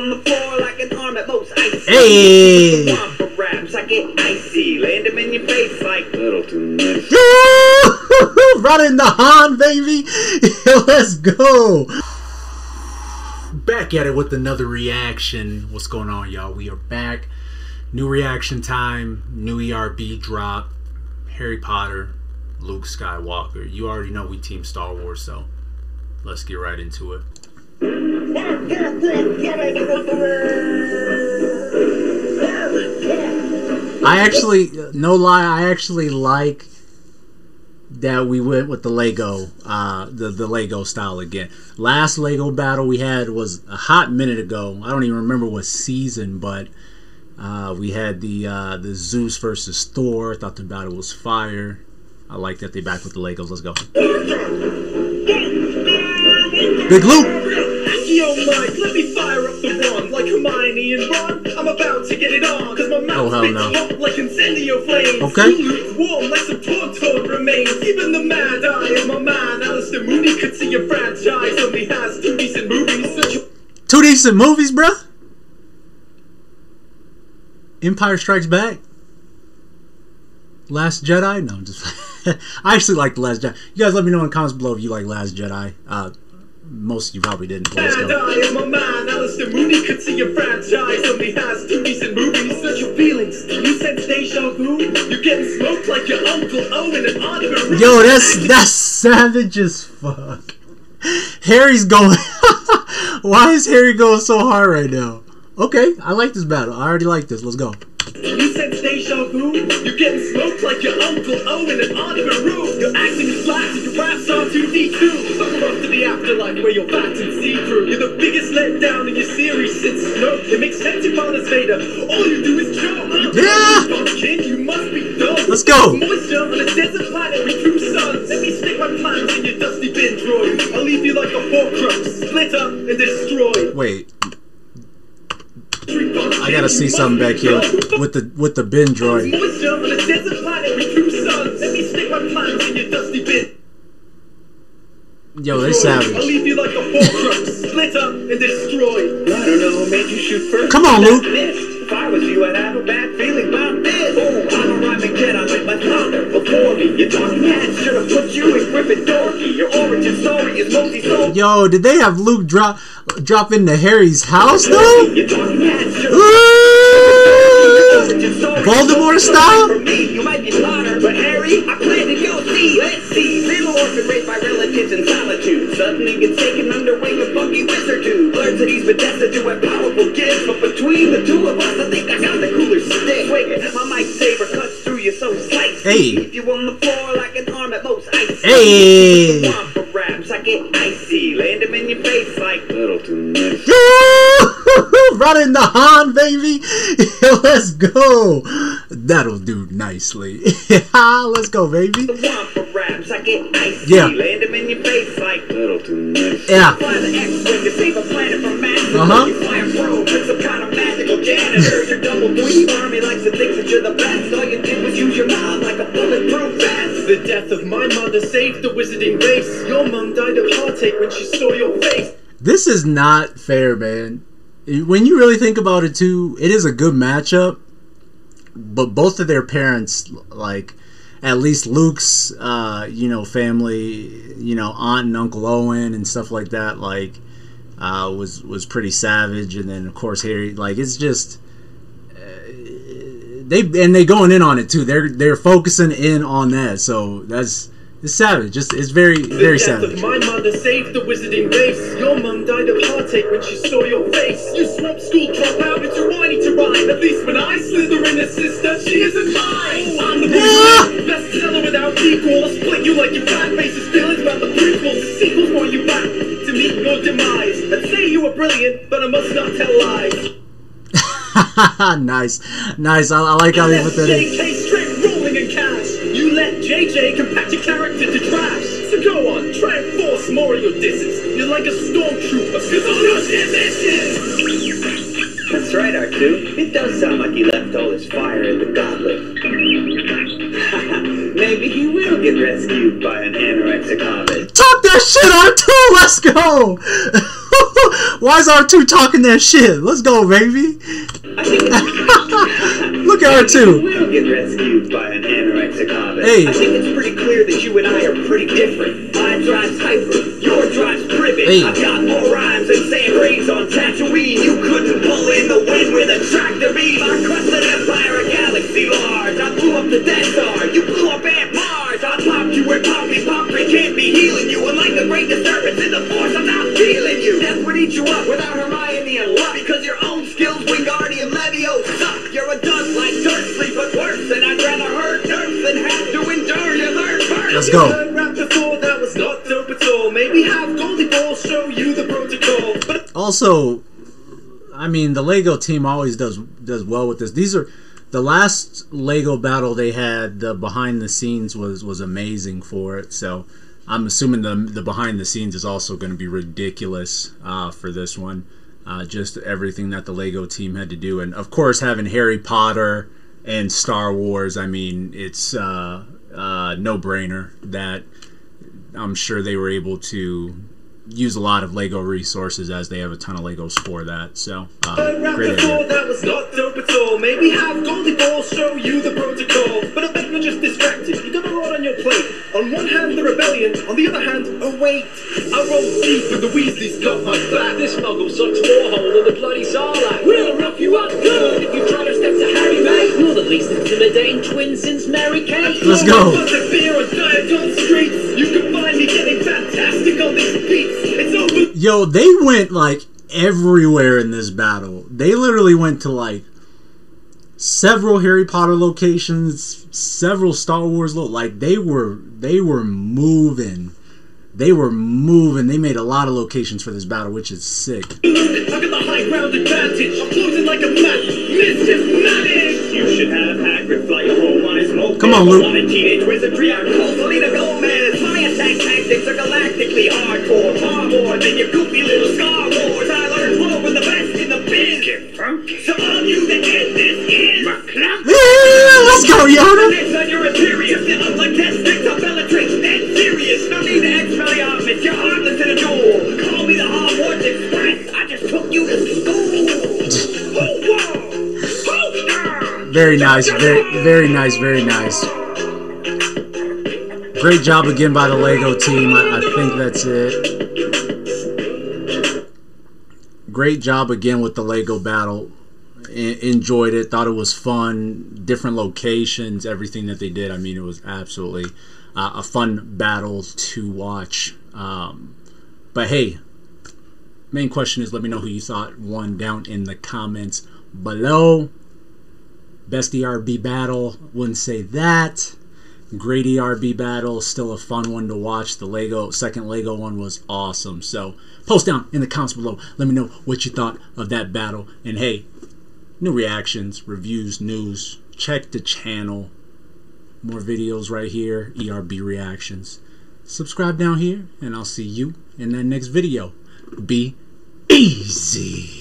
on the floor like an arm at Mos Eisley. Hey! For raps, I get icy. Land them in your face like little too nice. Running the Han, baby. Let's go. Back at it with another reaction. What's going on, y'all? We are back. New reaction time. New ERB drop. Harry Potter. Luke Skywalker. You already know we team Star Wars, so let's get right into it. I actually, no lie, I actually like that we went with the Lego, uh, the the Lego style again. Last Lego battle we had was a hot minute ago. I don't even remember what season, but uh, we had the uh, the Zeus versus Thor. I thought the battle was fire. I like that they back with the Legos. Let's go. Big Luke. Yo, Mike, let me fire up the wand like Hermione and Ron. I'm about to get it on, cause my mouth Oh, hell no. hot like incendio flames. Okay. You warm like some tortoise remains. Even the mad eye of my man, Alastor Moody, could see a franchise only has two decent movies. Two decent movies, bruh. Empire Strikes Back. Last Jedi? No, I'm just. I actually like The Last Jedi. You guys let me know in the comments below if you like Last Jedi. Uh, most of you probably didn't. Let's go. eye of my man, Alastor Moody could see a franchise only has two decent movies. Such your feelings. You sense deja vu? You're getting smoked like your Uncle Owen and Aunt Yo, that's that's savage as fuck. Harry's going. Why is Harry going so hard right now? Okay, I like this battle. I already like this. Let's go. You sense deja vu? You're getting smoked like your Uncle Owen and Aunt Snoke. It makes sense you found as Vader. All you do is joke. Yeah. Pumpkin, you must be dumb. Let's go. Moisture on a desert planet with two suns. Let me stick my plans in your dusty bin droid. I'll leave you like a Horcrux, split up and destroyed. Wait, I gotta see something back here with the with the bin droid. Yo, they I'll leave you like a Horcrux, split up and destroyed. I don't know who made you shoot first. Come on, Luke. Missed. If I was you, I'd have a bad feeling about this. Boom, I'm a rhyming Jedi like my father before me. Your talking head should have put you in Gryffindor. Your origin story is multi-soul. Yo, did they have Luke drop drop into Harry's house though? Your talking head should have Voldemort style? Gets taken under wing of funky wizard dude. Learns that he's destined to have powerful gifts, but between the two of us, I think I got the cooler stick. Swing it, my mic saber cuts through you so slicey. Hey. If you on the floor like an arm at Mos Eisley. Hey. For raps, I get icy. Land them in your face like little too nice. Running the Han, baby. Let's go. That'll do nicely. Let's go, baby. Want for raps, I get icy. Yeah. Land them in your face like little too nice. Yeah. Fly the X-Wing to save a planet from massive. Uh-huh. You fly a probe with some kind of magical janitor. Your double dweeb army likes to think that you're the best. All you did was use your mouth like a bulletproof vest. The death of my mother saved the wizarding race. Your mum died of heartache when she saw your face. This is not fair, man. When you really think about it, too, it is a good matchup. But both of their parents, like, at least Luke's, uh, you know, family, you know, aunt and Uncle Owen and stuff like that, like, uh, was was pretty savage. And then, of course, Harry, like, it's just they and they going in on it too. They're they're focusing in on that. So that's it's savage. Just it's very very savage. my mother saved the wizarding race. Your mum died of heartache when she saw your face. You swamp school dropout, nice, nice. I, I like how they put that in. JK straight rolling in cash. You let JJ compact your character to trash. So go on, try and force more of your disses. You're like a stormtrooper, cause all your disses. That's right, R2. It does sound like he left all his fire in the goblet. Maybe he will get rescued by an anorexic hobbit. Talk that shit on too. Let's go. Why is R2 talking that shit? Let's go, baby. I think it's Look at R2. We'll get rescued by an anorexic hobbit. Hey. I think it's pretty clear that you and I are pretty different. I drive Hyper, your drive's Privet. Hey. I've got more rhymes than Sam Reeves on Tatooine. You couldn't pull in the wind with a tractor beam. I crushed an empire, a galaxy large. I blew up the Death Star. You blew up Aunt Marge. I popped you where Poppy Poppy can't be healing you. And like a great disturbance in the force, I'm not feeling you. Death would eat you up without Hermione and protocol. But Also, I mean, the Lego team always does does well with this. These are the last Lego battle they had. The behind the scenes was was amazing for it. So I'm assuming the the behind the scenes is also going to be ridiculous uh, for this one. Uh, just everything that the Lego team had to do, and of course having Harry Potter and Star Wars. I mean, it's uh, uh, no brainer that I'm sure they were able to use a lot of Lego resources as they have a ton of Legos for that. So, uh, great idea. that was not dope at all. Maybe have Goldie Ball show you the protocol. But I bet you're just distracted. You got a lot on your plate. On one hand, the rebellion. On the other hand, oh wait. I roll deep and the Weasleys got my back. This muggle sucks more hole than the bloody Sarlacc. We'll rough you up good if you try to step to Harry. You're the least intimidating twin since Mary Kate. Let's go. Butter beer on streets. You can find me getting fantastic on these beats. It's over. Yo, they went like everywhere in this battle. They literally went to like several Harry Potter locations, several Star Wars lo- like they were they were moving. They were moving. They made a lot of locations for this battle, which is sick. I got the high ground advantage. I'm closing like a map. Mischief managed. You should have Hagrid fly you home on his moped. Come on, Luke. A lot of teenage wizardry are cool. Selena Gomez. My attack tactics are galactically hardcore. Far more than your goofy little Star Wars. I learned more with the best in the biz. So all you that end this is Yeah, let's go, Yoda. Very nice, very very nice, very nice. Great job again by the Lego team. I, I think that's it. Great job again with the Lego battle. E- enjoyed it. Thought it was fun. Different locations, everything that they did. I mean, it was absolutely uh, a fun battle to watch. Um, but hey, main question is let me know who you thought won down in the comments below. Best ERB battle, wouldn't say that. Great ERB battle, still a fun one to watch. The Lego second Lego one was awesome. So post down in the comments below. Let me know what you thought of that battle. And hey, new reactions, reviews, news. Check the channel. More videos right here. ERB reactions. Subscribe down here, and I'll see you in that next video. Be easy.